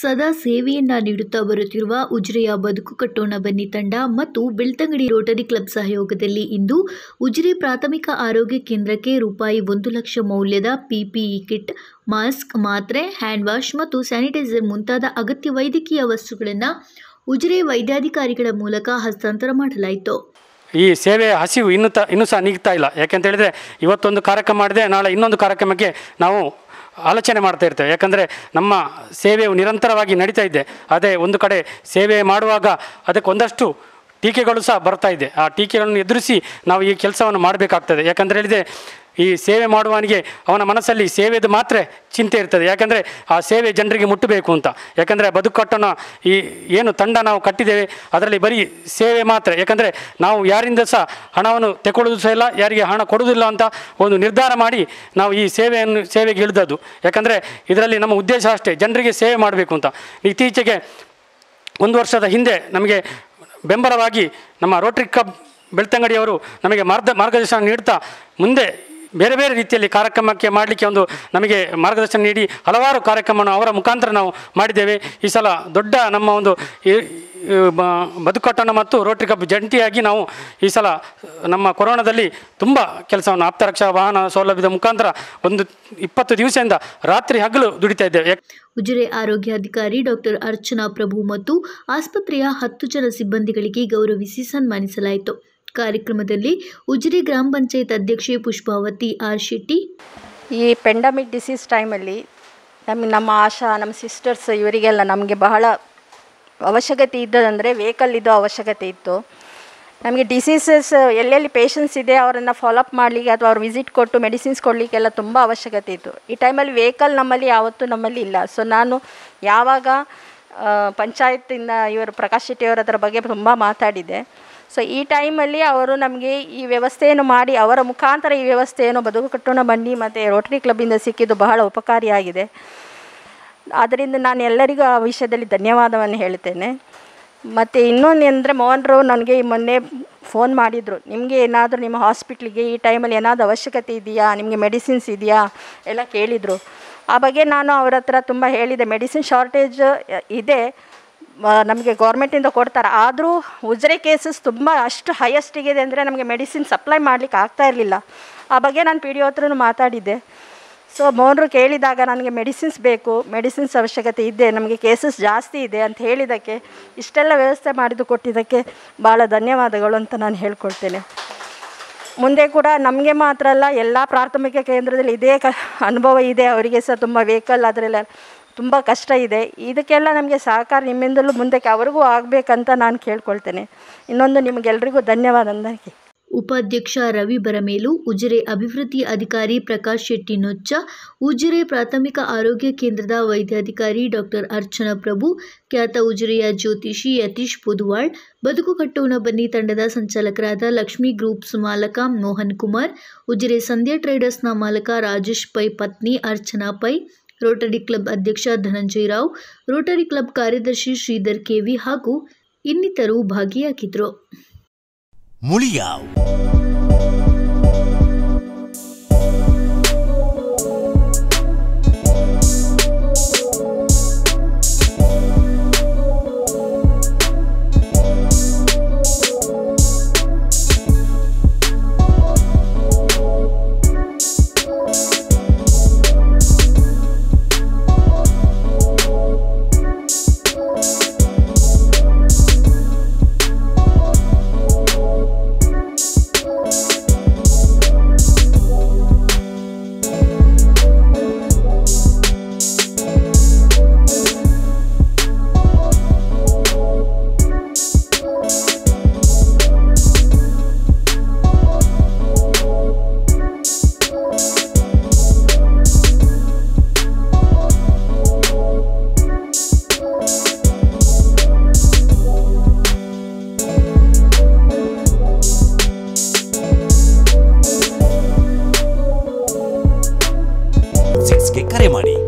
ಸದಾ ಸೇವೆಯನ್ನ ನೀಡುತ್ತಾ ಬರುತ್ತಿರುವ ಉಜಿರೆಯ ಬದುಕು ಕಟ್ಟೋಣ ಬನ್ನಿ ತಂಡ ಮತ್ತು ಬೆಳ್ತಂಗಡಿ ರೋಟರಿ ಕ್ಲಬ್ ಸಹಯೋಗದಲ್ಲಿ ಇಂದು ಉಜಿರೆ ಪ್ರಾಥಮಿಕ ಆರೋಗ್ಯ ಕೇಂದ್ರಕ್ಕೆ ರೂಪಾಯಿ ಒಂದು ಲಕ್ಷ ಮೌಲ್ಯದ ಪಿಪಿಇ ಕಿಟ್, ಮಾಸ್ಕ್ ಮಾತ್ರೆ, ಹ್ಯಾಂಡ್ ವಾಶ್ ಮತ್ತು ಸ್ಯಾನಿಟೈಸರ್ ಮುಂತಾದ ಅಗತ್ಯ ವೈದ್ಯಕೀಯ ವಸ್ತುಗಳನ್ನು ಉಜಿರೆ ವೈದ್ಯಾಧಿಕಾರಿಗಳ ಮೂಲಕ ಹಸ್ತಾಂತರ ಮಾಡಲಾಯಿತು. ಈ ಸೇವೆ ಹಸಿವು ಇನ್ನೂ ತ ಇನ್ನೂ ಸಹ ನೀಗ್ತಾ ಇಲ್ಲ. ಯಾಕೆಂತ ಹೇಳಿದರೆ ಇವತ್ತೊಂದು ಕಾರ್ಯಕ್ರಮ ಮಾಡಿದೆ ನಾಳೆ ಇನ್ನೊಂದು ಕಾರ್ಯಕ್ರಮಕ್ಕೆ ನಾವು ಆಲೋಚನೆ ಮಾಡ್ತಾ ಇರ್ತೇವೆ. ಯಾಕಂದರೆ ನಮ್ಮ ಸೇವೆಯು ನಿರಂತರವಾಗಿ ನಡೀತಾ ಇದೆ. ಅದೇ ಒಂದು ಕಡೆ ಸೇವೆ ಮಾಡುವಾಗ ಅದಕ್ಕೆ ಒಂದಷ್ಟು ಟೀಕೆಗಳು ಸಹ ಬರ್ತಾ ಇದೆ. ಆ ಟೀಕೆಗಳನ್ನು ಎದುರಿಸಿ ನಾವು ಈ ಕೆಲಸವನ್ನು ಮಾಡಬೇಕಾಗ್ತದೆ. ಯಾಕಂದರೆ ಹೇಳಿದೆ ಈ ಸೇವೆ ಮಾಡುವವನಿಗೆ ಅವನ ಮನಸ್ಸಲ್ಲಿ ಸೇವೆದು ಮಾತ್ರ ಚಿಂತೆ ಇರ್ತದೆ. ಯಾಕಂದರೆ ಆ ಸೇವೆ ಜನರಿಗೆ ಮುಟ್ಟಬೇಕು ಅಂತ. ಯಾಕಂದರೆ ಕಟ್ಟೋಣ ಈ ಏನು ತಂಡ ನಾವು ಕಟ್ಟಿದ್ದೇವೆ, ಅದರಲ್ಲಿ ಬರೀ ಸೇವೆ ಮಾತ್ರ. ಯಾಕಂದರೆ ನಾವು ಯಾರಿಂದ ಸಹ ಹಣವನ್ನು ತೆಗೊಳ್ಳೋದು ಸಹ ಇಲ್ಲ, ಯಾರಿಗೆ ಹಣ ಕೊಡುವುದಿಲ್ಲ ಅಂತ ಒಂದು ನಿರ್ಧಾರ ಮಾಡಿ ನಾವು ಈ ಸೇವೆಯನ್ನು, ಸೇವೆಗೆ ಇಳಿದದ್ದು. ಯಾಕಂದರೆ ಇದರಲ್ಲಿ ನಮ್ಮ ಉದ್ದೇಶ ಅಷ್ಟೇ, ಜನರಿಗೆ ಸೇವೆ ಮಾಡಬೇಕು ಅಂತ. ಇತ್ತೀಚೆಗೆ ಒಂದು ವರ್ಷದ ಹಿಂದೆ ನಮಗೆ ಬೆಂಬಲವಾಗಿ ನಮ್ಮ ರೋಟ್ರಿ ಕ್ಲಬ್ ಬೆಳ್ತಂಗಡಿಯವರು ನಮಗೆ ಮಾರ್ಗ ಮಾರ್ಗದರ್ಶನ ನೀಡ್ತಾ ಮುಂದೆ ಬೇರೆ ಬೇರೆ ರೀತಿಯಲ್ಲಿ ಕಾರ್ಯಕ್ರಮಕ್ಕೆ ಮಾಡಲಿಕ್ಕೆ ಒಂದು ನಮಗೆ ಮಾರ್ಗದರ್ಶನ ನೀಡಿ ಹಲವಾರು ಕಾರ್ಯಕ್ರಮವನ್ನು ಅವರ ಮುಖಾಂತರ ನಾವು ಮಾಡಿದ್ದೇವೆ. ಈ ಸಲ ದೊಡ್ಡ ನಮ್ಮ ಒಂದು ಬದುಕಟ್ಟಣ ಮತ್ತು ರೋಟ್ರಿ ಕಪ್ ಜಂಟಿಯಾಗಿ ನಾವು ಈ ಸಲ ನಮ್ಮ ಕೊರೋನಾದಲ್ಲಿ ತುಂಬ ಕೆಲಸವನ್ನು ಆಪ್ತರಕ್ಷಾ ವಾಹನ ಸೌಲಭ್ಯದ ಮುಖಾಂತರ ಒಂದು ಇಪ್ಪತ್ತು ದಿವಸದಿಂದ ರಾತ್ರಿ ಹಗಲು ದುಡಿತಾ ಇದ್ದೇವೆ. ಉಜಿರೆ ಆರೋಗ್ಯಾಧಿಕಾರಿ ಡಾಕ್ಟರ್ ಅರ್ಚನಾ ಪ್ರಭು ಮತ್ತು ಆಸ್ಪತ್ರೆಯ ಹತ್ತು ಜನ ಸಿಬ್ಬಂದಿಗಳಿಗೆ ಗೌರವಿಸಿ ಸನ್ಮಾನಿಸಲಾಯಿತು. ಕಾರ್ಯಕ್ರಮದಲ್ಲಿ ಉಜಿರೆ ಗ್ರಾಮ ಪಂಚಾಯತ್ ಅಧ್ಯಕ್ಷೆ ಪುಷ್ಪಾವತಿ ಆರ್ ಶೆಟ್ಟಿ. ಈ ಪೆಂಡಮಿಕ್ ಡಿಸೀಸ್ ಟೈಮಲ್ಲಿ ನಮಗೆ ನಮ್ಮ ಆಶಾ, ನಮ್ಮ ಸಿಸ್ಟರ್ಸ್ ಇವರಿಗೆಲ್ಲ ನಮಗೆ ಬಹಳ ಅವಶ್ಯಕತೆ ಇದ್ದದಂದರೆ ವೆಹಿಕಲ್ ಇದ್ದೋ ಅವಶ್ಯಕತೆ ಇತ್ತು. ನಮಗೆ ಡಿಸೀಸಸ್ ಎಲ್ಲೆಲ್ಲಿ ಪೇಷನ್ಸ್ ಇದೆ ಅವರನ್ನು ಫಾಲೋಅಪ್ ಮಾಡಲಿಕ್ಕೆ ಅಥವಾ ಅವ್ರು ವಿಸಿಟ್ ಕೊಟ್ಟು ಮೆಡಿಸಿನ್ಸ್ ಕೊಡಲಿಕ್ಕೆಲ್ಲ ತುಂಬ ಅವಶ್ಯಕತೆ ಇತ್ತು. ಈ ಟೈಮಲ್ಲಿ ವೆಹಿಕಲ್ ನಮ್ಮಲ್ಲಿ ಯಾವತ್ತೂ ನಮ್ಮಲ್ಲಿ ಇಲ್ಲ. ಸೊ ನಾನು ಯಾವಾಗ ಪಂಚಾಯತಿಂದ ಇವರು ಪ್ರಕಾಶ್ ಶೆಟ್ಟಿಯವರ ಅದರ ಬಗ್ಗೆ ತುಂಬ ಮಾತಾಡಿದೆ. ಸೊ ಈ ಟೈಮಲ್ಲಿ ಅವರು ನಮಗೆ ಈ ವ್ಯವಸ್ಥೆಯನ್ನು ಮಾಡಿ ಅವರ ಮುಖಾಂತರ ಈ ವ್ಯವಸ್ಥೆಯನ್ನು ಬದುಕು ಕಟ್ಟೋಣ ಬನ್ನಿ ಮತ್ತು ರೋಟರಿ ಕ್ಲಬ್ಬಿಂದ ಸಿಕ್ಕಿದ್ದು ಬಹಳ ಉಪಕಾರಿಯಾಗಿದೆ ಆದ್ದರಿಂದ ನಾನು ಎಲ್ಲರಿಗೂ ಆ ವಿಷಯದಲ್ಲಿ ಧನ್ಯವಾದವನ್ನು ಹೇಳ್ತೇನೆ. ಮತ್ತು ಇನ್ನೊಂದು ಅಂದರೆ ಮೋಹನ್ರು ನನಗೆ ಮೊನ್ನೆ ಫೋನ್ ಮಾಡಿದರು. ನಿಮಗೆ ಏನಾದರೂ ನಿಮ್ಮ ಹಾಸ್ಪಿಟ್ಲಿಗೆ ಈ ಟೈಮಲ್ಲಿ ಏನಾದರೂ ಅವಶ್ಯಕತೆ ಇದೆಯಾ? ನಿಮಗೆ ಮೆಡಿಸಿನ್ಸ್ ಇದೆಯಾ? ಎಲ್ಲ ಕೇಳಿದರು. ಆ ಬಗ್ಗೆ ನಾನು ಅವರ ಹತ್ರ ತುಂಬ ಹೇಳಿದೆ. ಮೆಡಿಸಿನ್ ಶಾರ್ಟೇಜ್ ಇದೆ. ನಮಗೆ ಗೌರ್ಮೆಂಟಿಂದ ಕೊಡ್ತಾರೆ. ಆದರೂ ಉಜ್ರೆ ಕೇಸಸ್ ತುಂಬ ಅಷ್ಟು ಹೈಯೆಸ್ಟಿಗಿದೆ ಅಂದರೆ ನಮಗೆ ಮೆಡಿಸಿನ್ ಸಪ್ಲೈ ಮಾಡಲಿಕ್ಕೆ ಆಗ್ತಾ ಇರಲಿಲ್ಲ. ಆ ಬಗ್ಗೆ ನಾನು ಪಿ ಡಿ ಹತ್ರನು ಮಾತಾಡಿದ್ದೆ. ಸೊ ಮೋಹನ್ರು ಕೇಳಿದಾಗ ನನಗೆ ಮೆಡಿಸಿನ್ಸ್ ಬೇಕು ಮೆಡಿಸಿನ್ಸ್ ಅವಶ್ಯಕತೆ ಇದೆ, ನಮಗೆ ಕೇಸಸ್ ಜಾಸ್ತಿ ಇದೆ ಅಂತ ಹೇಳಿದ್ದಕ್ಕೆ ಇಷ್ಟೆಲ್ಲ ವ್ಯವಸ್ಥೆ ಮಾಡಿದ್ದು ಕೊಟ್ಟಿದ್ದಕ್ಕೆ ಭಾಳ ಧನ್ಯವಾದಗಳು ಅಂತ ನಾನು ಹೇಳ್ಕೊಳ್ತೇನೆ. ಮುಂದೆ ಕೂಡ ನಮಗೆ ಮಾತ್ರ ಅಲ್ಲ, ಎಲ್ಲ ಪ್ರಾಥಮಿಕ ಕೇಂದ್ರದಲ್ಲಿ ಇದೇ ಅನುಭವ ಇದೆ. ಅವರಿಗೆ ಸಹ ತುಂಬ ವೆಹಿಕಲ್ ಅದರೆಲ್ಲ ತುಂಬ ಕಷ್ಟ ಇದೆ. ಇದಕ್ಕೆಲ್ಲ ನಮಗೆ ಸಹಕಾರ ನಿಮ್ಮಿಂದಲೂ ಮುಂದಕ್ಕೆ ಅವ್ರಿಗೂ ಆಗಬೇಕಂತ ನಾನು ಕೇಳ್ಕೊಳ್ತೇನೆ. ಇನ್ನೊಂದು ನಿಮಗೆಲ್ರಿಗೂ ಧನ್ಯವಾದ ನನಗೆ ಉಪಾಧ್ಯಕ್ಷ ರವಿ ಬರಮೇಲು, ಉಜಿರೆ ಅಭಿವೃದ್ಧಿ ಅಧಿಕಾರಿ ಪ್ರಕಾಶ್ ಶೆಟ್ಟಿ ನೊಚ್ಚ, ಉಜಿರೆ ಪ್ರಾಥಮಿಕ ಆರೋಗ್ಯ ಕೇಂದ್ರದ ವೈದ್ಯಾಧಿಕಾರಿ ಡಾಕ್ಟರ್ ಅರ್ಚನಾ ಪ್ರಭು ಖ್ಯಾತ ಉಜಿರೆಯ ಜ್ಯೋತಿಷಿ ಯತೀಶ್ ಪುದುವಾಳ್, ಬದುಕು ಕಟ್ಟೋಣ ಬನ್ನಿ ತಂಡದ ಸಂಚಾಲಕರಾದ ಲಕ್ಷ್ಮಿ ಗ್ರೂಪ್ಸ್ ಮಾಲಕ ಮೋಹನ್ ಕುಮಾರ್, ಉಜಿರೆ ಸಂಧ್ಯಾ ಟ್ರೇಡರ್ಸ್ನ ಮಾಲಕ ರಾಜೇಶ್ ಪೈ ಪತ್ನಿ ಅರ್ಚನಾ ಪೈ ರೋಟರಿ ಕ್ಲಬ್ ಅಧ್ಯಕ್ಷ ಧನಂಜಯ ರಾವ್ ರೋಟರಿ ಕ್ಲಬ್ ಕಾರ್ಯದರ್ಶಿ ಶ್ರೀಧರ್ ಕೆವಿ ಹಾಗೂ ಇನ್ನಿತರರು ಭಾಗಿಯಾಗಿದ್ದರು ಮುಳಿಯಾವ್. ಕರೆ ಮಾಡಿ.